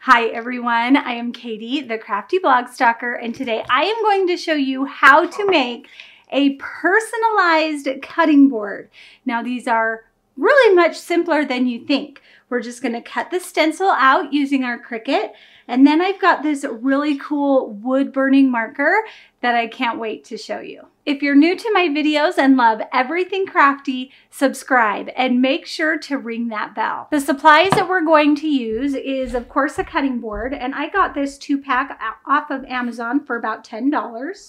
Hi everyone, I am Katie, the Crafty Blog Stalker, and today I am going to show you how to make a personalized cutting board. Now these are really much simpler than you think. We're just gonna cut the stencil out using our Cricut and then I've got this really cool wood burning marker that I can't wait to show you. If you're new to my videos and love everything crafty, subscribe and make sure to ring that bell. The supplies that we're going to use is of course a cutting board and I got this two pack off of Amazon for about $10.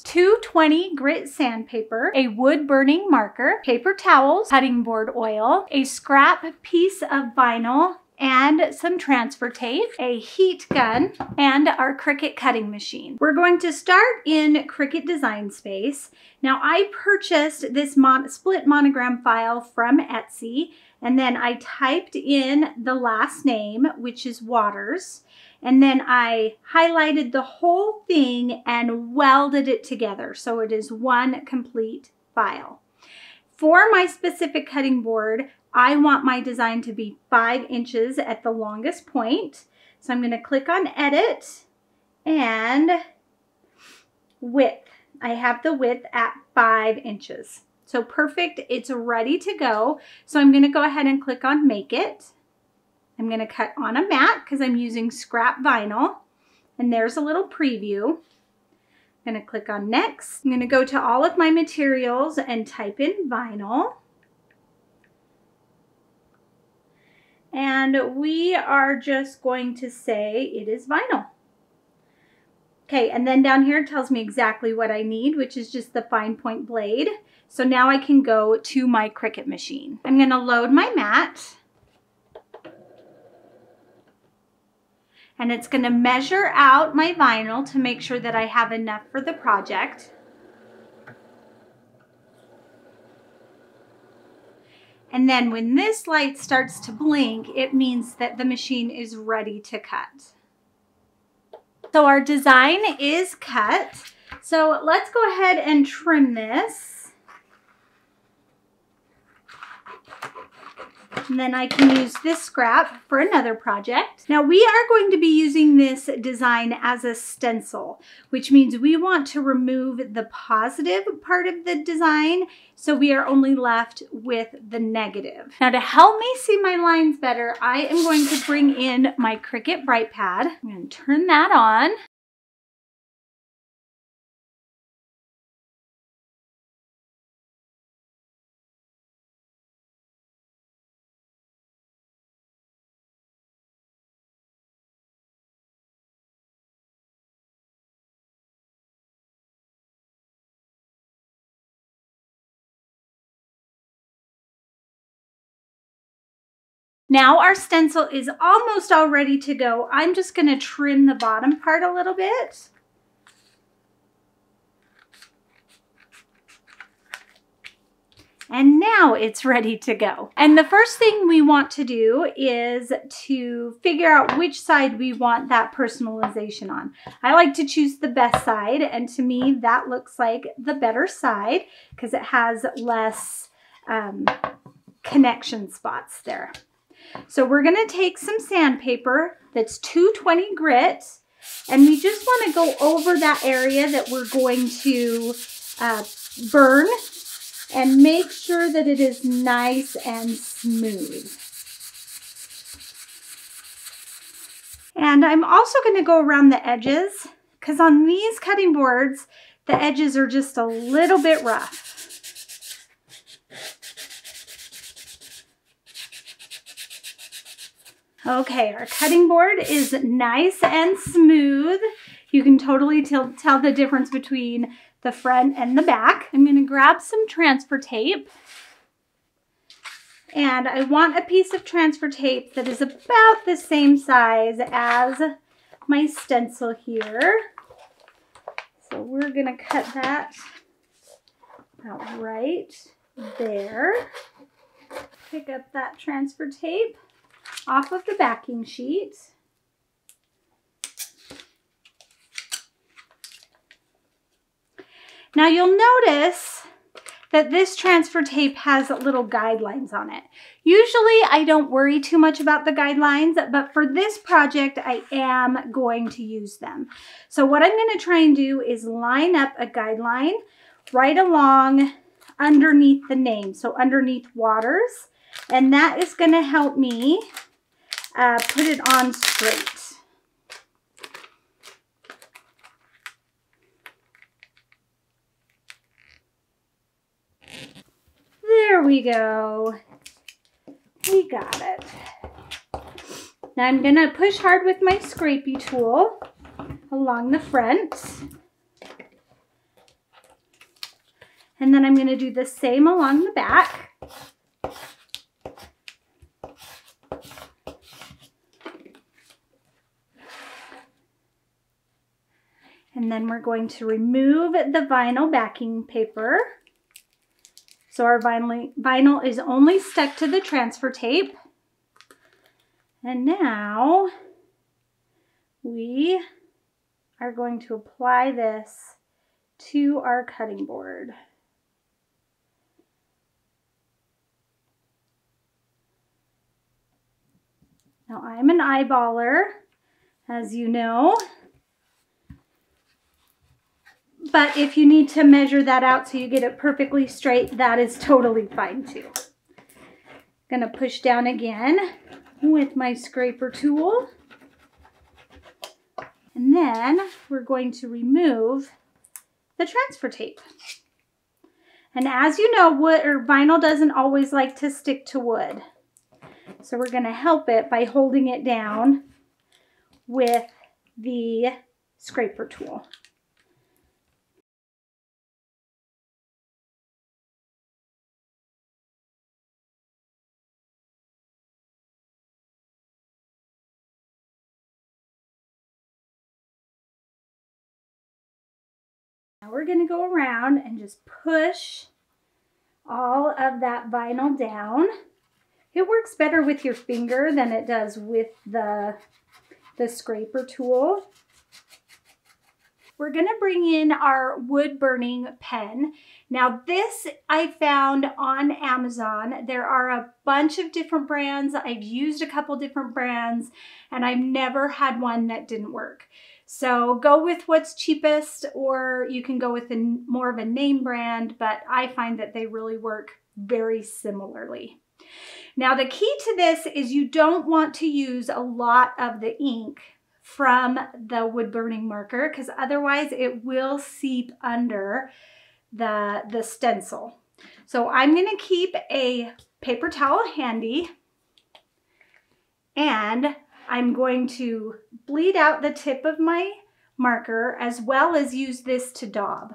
220 grit sandpaper, a wood burning marker, paper towels, cutting board oil, a scrap piece of vinyl, and some transfer tape, a heat gun, and our Cricut cutting machine. We're going to start in Cricut Design Space. Now I purchased this mon split monogram file from Etsy and then I typed in the last name, which is Waters, and then I highlighted the whole thing and welded it together so it is one complete file. For my specific cutting board, I want my design to be five inches at the longest point. So I'm gonna click on edit and width. I have the width at five inches. So perfect, it's ready to go. So I'm gonna go ahead and click on make it. I'm gonna cut on a mat because I'm using scrap vinyl. And there's a little preview. I'm gonna click on next. I'm gonna go to all of my materials and type in vinyl. And we are just going to say it is vinyl. Okay, and then down here it tells me exactly what I need, which is just the fine point blade. So now I can go to my Cricut machine. I'm gonna load my mat. And it's gonna measure out my vinyl to make sure that I have enough for the project. And then when this light starts to blink, it means that the machine is ready to cut. So our design is cut. So let's go ahead and trim this. And then I can use this scrap for another project. Now we are going to be using this design as a stencil, which means we want to remove the positive part of the design so we are only left with the negative. Now to help me see my lines better, I am going to bring in my Cricut Bright Pad. I'm to turn that on. Now our stencil is almost all ready to go. I'm just gonna trim the bottom part a little bit. And now it's ready to go. And the first thing we want to do is to figure out which side we want that personalization on. I like to choose the best side and to me that looks like the better side because it has less um, connection spots there. So we're gonna take some sandpaper that's 220 grit and we just wanna go over that area that we're going to uh, burn and make sure that it is nice and smooth. And I'm also gonna go around the edges because on these cutting boards, the edges are just a little bit rough. Okay, our cutting board is nice and smooth. You can totally tell, the difference between the front and the back. I'm gonna grab some transfer tape. And I want a piece of transfer tape that is about the same size as my stencil here. So we're gonna cut that about right there. Pick up that transfer tape off of the backing sheet. Now you'll notice that this transfer tape has little guidelines on it. Usually I don't worry too much about the guidelines, but for this project, I am going to use them. So what I'm gonna try and do is line up a guideline right along underneath the name, so underneath waters, and that is gonna help me uh, put it on straight. There we go. We got it. Now I'm to push hard with my scrapey tool along the front. And then I'm to do the same along the back. And then we're going to remove the vinyl backing paper. So our vinyl, vinyl is only stuck to the transfer tape. And now we are going to apply this to our cutting board. Now I'm an eyeballer, as you know. But if you need to measure that out so you get it perfectly straight, that is totally fine too. Gonna push down again with my scraper tool. And then we're going to remove the transfer tape. And as you know, wood or vinyl doesn't always like to stick to wood. So we're gonna help it by holding it down with the scraper tool. Now we're going to go around and just push all of that vinyl down. It works better with your finger than it does with the, the scraper tool. We're going to bring in our wood burning pen. Now this I found on Amazon. There are a bunch of different brands. I've used a couple different brands and I've never had one that didn't work. So go with what's cheapest or you can go with a, more of a name brand, but I find that they really work very similarly. Now the key to this is you don't want to use a lot of the ink from the wood burning marker because otherwise it will seep under the, the stencil. So I'm going to keep a paper towel handy and I'm going to bleed out the tip of my marker as well as use this to daub.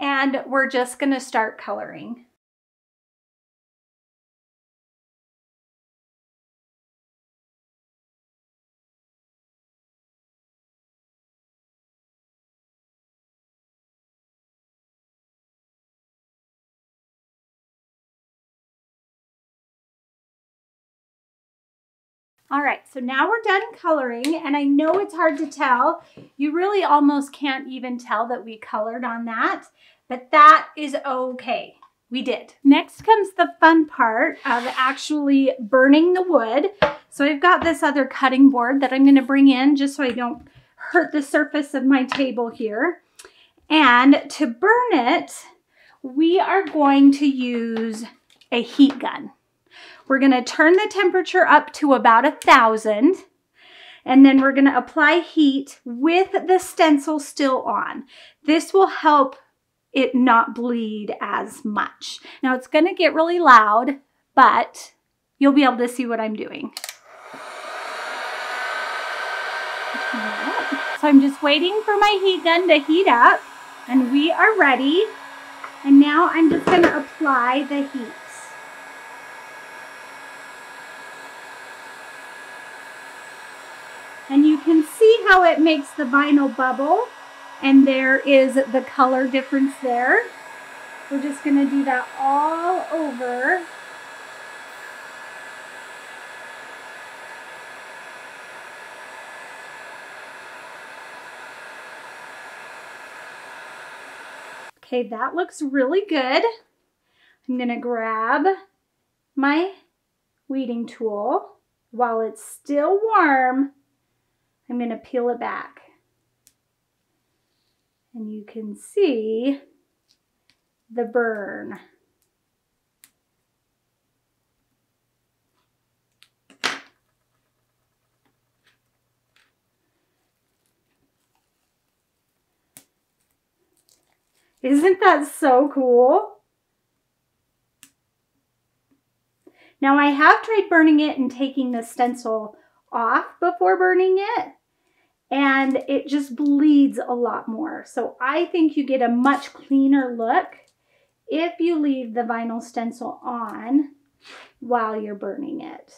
And we're just gonna start coloring. All right, so now we're done coloring and I know it's hard to tell. You really almost can't even tell that we colored on that, but that is okay. We did. Next comes the fun part of actually burning the wood. So I've got this other cutting board that I'm gonna bring in just so I don't hurt the surface of my table here. And to burn it, we are going to use a heat gun. We're gonna turn the temperature up to about a thousand and then we're gonna apply heat with the stencil still on. This will help it not bleed as much. Now it's gonna get really loud, but you'll be able to see what I'm doing. So I'm just waiting for my heat gun to heat up and we are ready. And now I'm just gonna apply the heat. And you can see how it makes the vinyl bubble. And there is the color difference there. We're just going to do that all over. Okay, that looks really good. I'm gonna grab my weeding tool. While it's still warm, I'm gonna peel it back. And you can see the burn. Isn't that so cool? Now I have tried burning it and taking the stencil off before burning it and it just bleeds a lot more. So I think you get a much cleaner look if you leave the vinyl stencil on while you're burning it.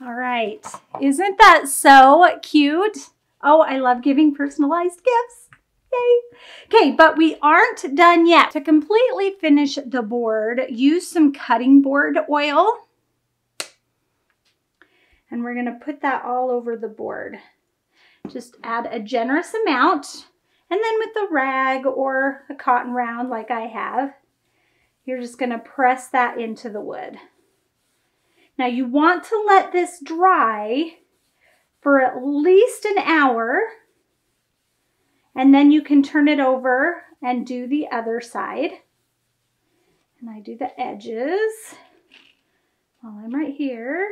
All right, isn't that so cute? Oh, I love giving personalized gifts. Yay. Okay, but we aren't done yet. To completely finish the board, use some cutting board oil. And we're gonna put that all over the board. Just add a generous amount. And then with a rag or a cotton round like I have, you're just gonna press that into the wood. Now you want to let this dry for at least an hour and then you can turn it over and do the other side. And I do the edges while I'm right here.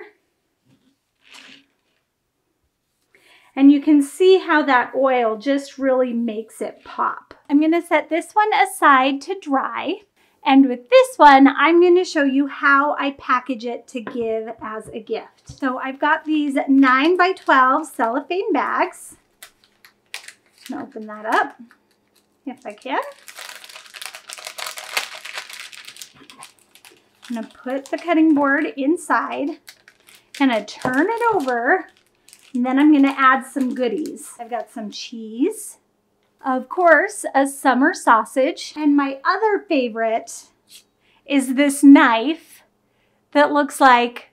And you can see how that oil just really makes it pop. I'm gonna set this one aside to dry. And with this one, I'm going to show you how I package it to give as a gift. So I've got these 9 by 12 cellophane bags. I'm to open that up if I can. I'm to put the cutting board inside. To turn it over. And then I'm going to add some goodies. I've got some cheese. Of course, a summer sausage. And my other favorite is this knife that looks like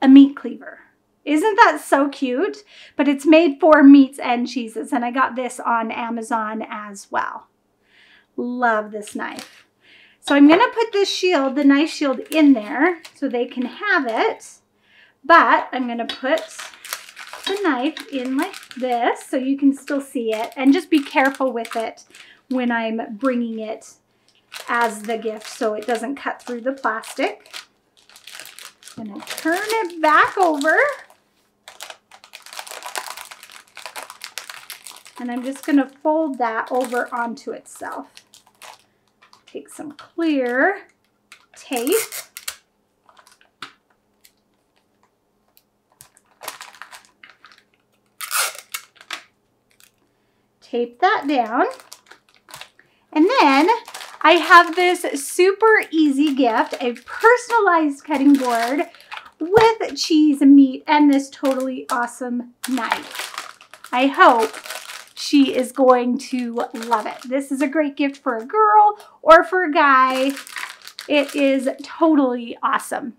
a meat cleaver. Isn't that so cute? But it's made for meats and cheeses, and I got this on Amazon as well. Love this knife. So I'm gonna put this shield, the knife shield, in there so they can have it, but I'm gonna put the knife in like this so you can still see it, and just be careful with it when I'm bringing it as the gift so it doesn't cut through the plastic. I'm gonna turn it back over And I'm just gonna fold that over onto itself. Take some clear tape. Tape that down. And then I have this super easy gift, a personalized cutting board with cheese and meat and this totally awesome knife. I hope she is going to love it. This is a great gift for a girl or for a guy. It is totally awesome.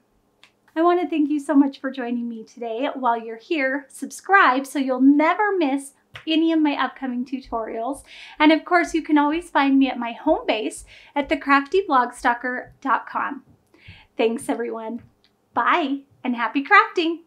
I want to thank you so much for joining me today. While you're here, subscribe so you'll never miss any of my upcoming tutorials. And of course, you can always find me at my home base at thecraftyblogstalker.com. Thanks everyone. Bye and happy crafting.